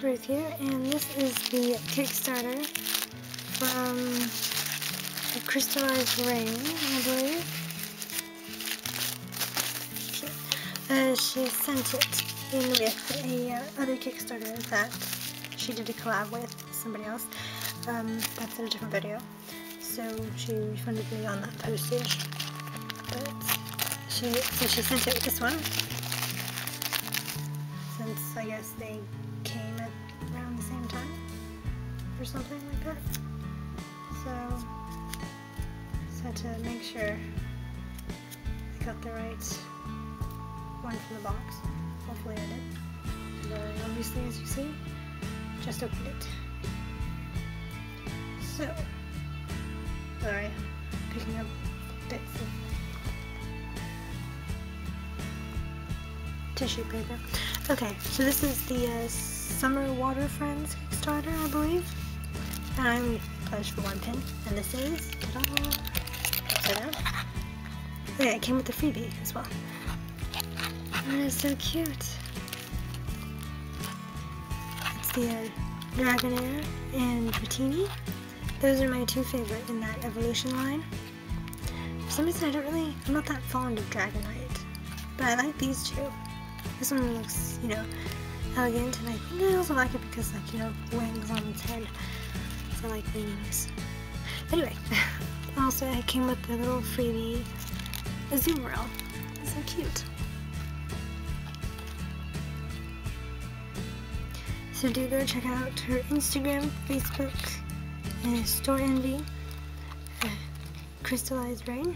Here, and this is the Kickstarter from the krystalizedraine, I believe. Uh, she sent it in with a uh, other Kickstarter that she did a collab with somebody else. Um, that's in a different video. So she refunded me on that postage. But she so she sent it with this one. Since I guess they came something like that. So just had to make sure I got the right one from the box. Hopefully I did. Very obviously as you see, just opened it. So, sorry, picking up bits of tissue paper. Okay, so this is the uh, Summer Water Friends Kickstarter, I believe. And I'm pledged for one pin, and this is, down. Okay, it came with the freebie as well. That is so cute. It's the uh, Dragonair and Dratini. Those are my two favorite in that evolution line. For some reason I don't really, I'm not that fond of Dragonite, but I like these two. This one looks, you know, elegant, and I think I also like it because, like, you know, wings on its head. I like wings. Anyway, also I came with a little freebie Azumarill. It's so cute. So do go check out her Instagram, Facebook, and Storenvy, uh, krystalizedraine.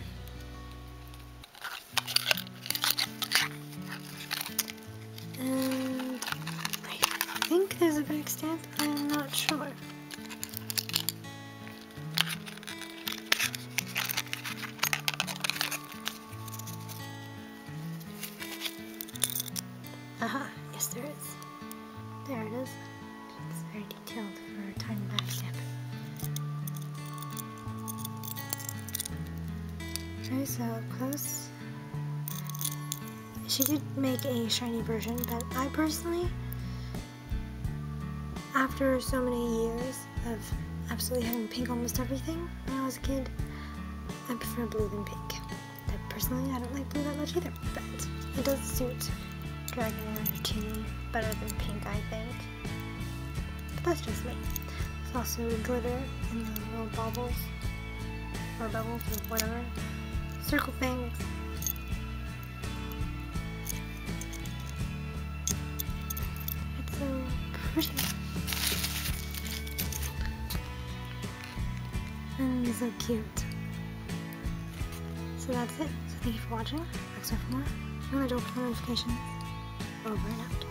And I think there's a back stamp, I'm not sure. Aha, yes there is. There it is. It's very detailed for a tiny back stamp. Okay, so close. She did make a shiny version, but I personally, after so many years of absolutely having pink almost everything when I was a kid, I prefer blue than pink. But personally, I don't like blue that much either, but it does suit Dragonair 2 better than pink, I think. But that's just me. There's also glitter in the little bubbles, or bubbles, or whatever. Circle things. It's so pretty. And so cute. So that's it. So thank you for watching. Next time for more. Remember to open notifications. Over and out.